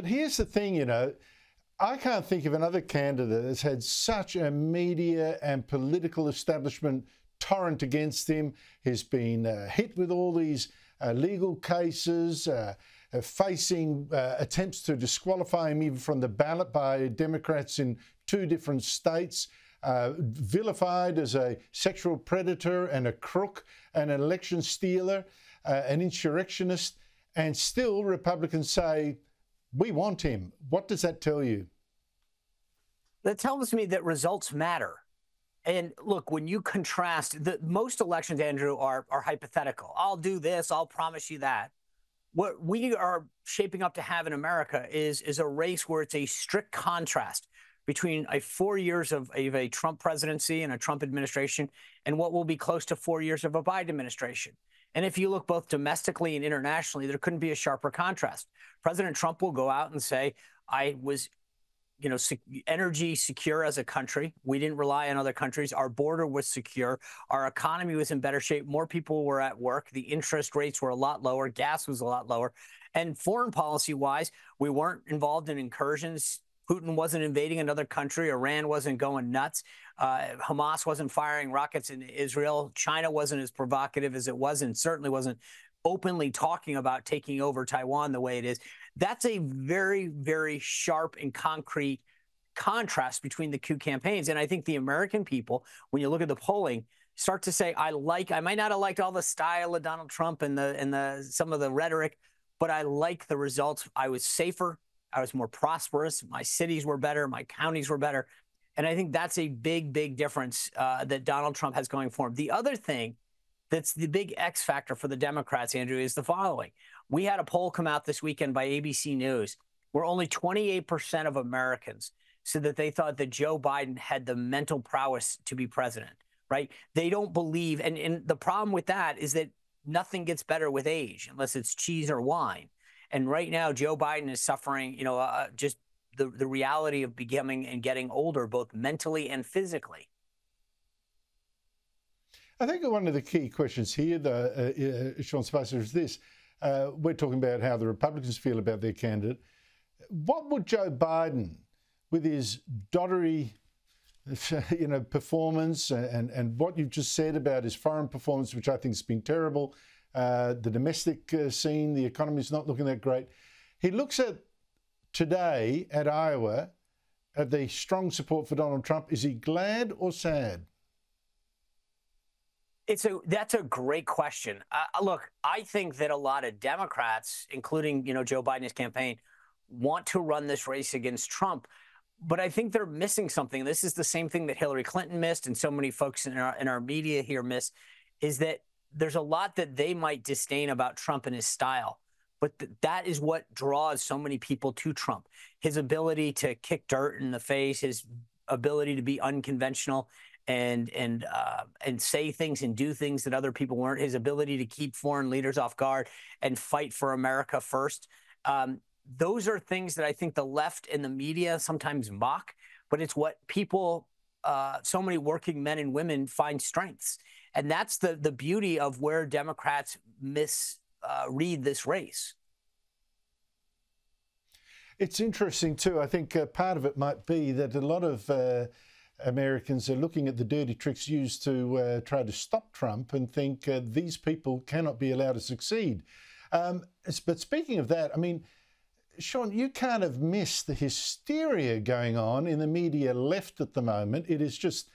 But here's the thing, you know, I can't think of another candidate that's had such a media and political establishment torrent against him. He's been uh, hit with all these uh, legal cases, uh, uh facing uh, attempts to disqualify him even from the ballot by Democrats in two different states. Uh, vilified as a sexual predator and a crook, and an election stealer, an insurrectionist, and still Republicans say, we want him. What does that tell you? That tells me that results matter. And look, when you contrast the most elections, Andrew, are are hypothetical. I'll do this, I'll promise you that. What we are shaping up to have in America is is a race where it's a strict contrast between a four years of, of a Trump presidency and a Trump administration and what will be close to four years of a Biden administration. And if you look both domestically and internationally, there couldn't be a sharper contrast. President Trump will go out and say, I was you know, energy secure as a country. We didn't rely on other countries. Our border was secure. Our economy was in better shape. More people were at work. The interest rates were a lot lower. Gas was a lot lower. And foreign policy wise, we weren't involved in incursions. Putin wasn't invading another country. Iran wasn't going nuts. Uh, Hamas wasn't firing rockets in Israel. China wasn't as provocative as it was, and certainly wasn't openly talking about taking over Taiwan the way it is. That's a very, very sharp and concrete contrast between the two campaigns. And I think the American people, when you look at the polling, start to say, I like, I might not have liked all the style of Donald Trump and the and the some of the rhetoric, but I like the results. I was safer, I was more prosperous, my cities were better, my counties were better. And I think that's a big, big difference uh, that Donald Trump has going for him. The other thing that's the big X factor for the Democrats, Andrew, is the following. We had a poll come out this weekend by ABC News where only 28% of Americans said that they thought that Joe Biden had the mental prowess to be president, right? They don't believe. And, and the problem with that is that nothing gets better with age unless it's cheese or wine. And right now, Joe Biden is suffering, you know, uh, just the, the reality of becoming and getting older, both mentally and physically. I think one of the key questions here, uh, uh, Sean Spicer, is this. Uh, we're talking about how the Republicans feel about their candidate. What would Joe Biden, with his doddery, you know, performance and, and what you've just said about his foreign performance, which I think has been terrible, uh, the domestic uh, scene, the economy is not looking that great. He looks at today at Iowa at the strong support for Donald Trump. Is he glad or sad? It's a that's a great question. Uh, look, I think that a lot of Democrats, including you know Joe Biden's campaign, want to run this race against Trump, but I think they're missing something. This is the same thing that Hillary Clinton missed, and so many folks in our in our media here miss, is that there's a lot that they might disdain about Trump and his style. But th- that is what draws so many people to Trump. His ability to kick dirt in the face, his ability to be unconventional, and and uh, and say things and do things that other people weren't. His ability to keep foreign leaders off guard and fight for America first. Um, those are things that I think the left and the media sometimes mock, but it's what people, uh, so many working men and women find strengths, and that's the the beauty of where Democrats misread uh, this race. It's interesting too. I think uh, part of it might be that a lot of uh, Americans are looking at the dirty tricks used to uh, try to stop Trump and think uh, these people cannot be allowed to succeed. Um, but speaking of that, I mean, Sean, you can't have missed the hysteria going on in the media left at the moment. It is just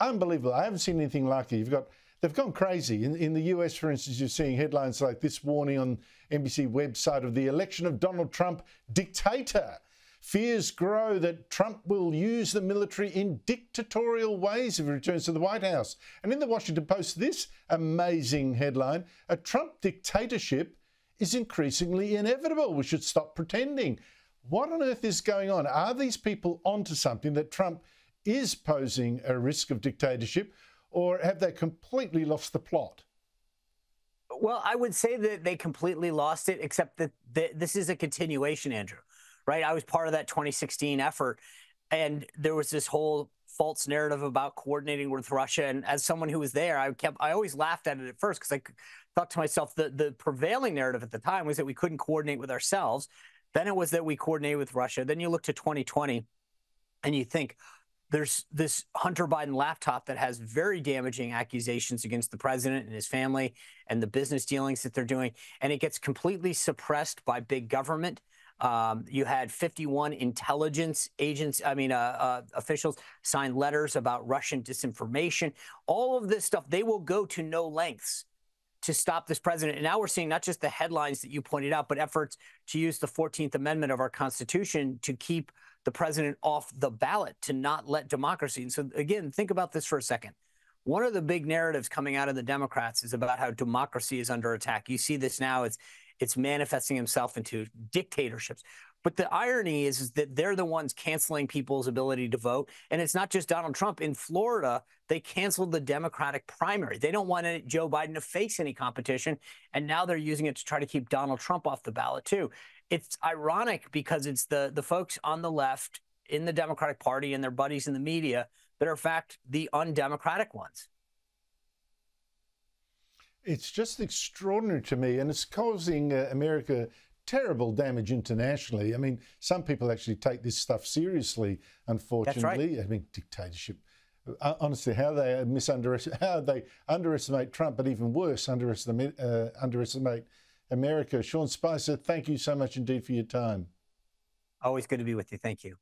unbelievable. I haven't seen anything like it. You've got they've gone crazy. In, in the US, for instance, you're seeing headlines like this warning on NBC website of the election of Donald Trump dictator. Fears grow that Trump will use the military in dictatorial ways if he returns to the White House. And in the Washington Post, this amazing headline a Trump dictatorship is increasingly inevitable. We should stop pretending. What on earth is going on? Are these people onto something that Trump is posing a risk of dictatorship, or have they completely lost the plot? Well, I would say that they completely lost it, except that this is a continuation, Andrew right? I was part of that 2016 effort. And there was this whole false narrative about coordinating with Russia. And as someone who was there, I kept, I always laughed at it at first because I thought to myself, the, the prevailing narrative at the time was that we couldn't coordinate with ourselves, Then it was that we coordinated with Russia. Then you look to 2020 and you think, there's this Hunter Biden laptop that has very damaging accusations against the president and his family and the business dealings that they're doing. And it gets completely suppressed by big government. Um, you had 51 intelligence agents, I mean, uh, uh, officials sign letters about Russian disinformation. All of this stuff, they will go to no lengths to stop this president. And now we're seeing not just the headlines that you pointed out, but efforts to use the 14th Amendment of our Constitution to keep the president off the ballot, to not let democracy. And so, again, think about this for a second. One of the big narratives coming out of the Democrats is about how democracy is under attack. You see this now. It's it's manifesting himself into dictatorships. But the irony is, is that they're the ones canceling people's ability to vote. And it's not just Donald Trump. In Florida, they canceled the Democratic primary. They don't want Joe Biden to face any competition. And now they're using it to try to keep Donald Trump off the ballot, too. It's ironic because it's the, the folks on the left in the Democratic Party and their buddies in the media that are, in fact, the undemocratic ones. It's just extraordinary to me, and it's causing uh, America terrible damage internationally. I mean, some people actually take this stuff seriously, unfortunately. Right. I mean, dictatorship. Uh, honestly, how they misunderestimate, how they underestimate Trump, but even worse, underestimate, uh, underestimate America. Sean Spicer, thank you so much indeed for your time. Always good to be with you. Thank you.